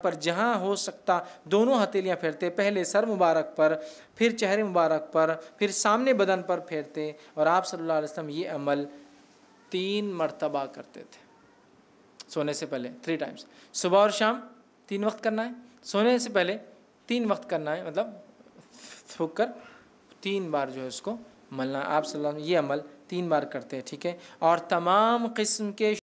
पर जहाँ हो सकता, दोनों हथेलियाँ फेरते, पहले सर मुबारक पर, फिर चेहरे मुबारक पर, फिर सामने बदन पर फेरते और आप सल्लल्लाहु अलैहि वसल्लम ये अमल तीन मरतबा करते थे। सोने से पहले थ्री टाइम्स सुबह और शाम, तीन वक्त करना है। सोने से पहले, तीन वक्त करना है मतलब थूक कर तीन बार जो है उसको मलना। आप सल्लल्लाहु ये अमल तीन बार करते हैं, ठीक है? और तमाम किस्म के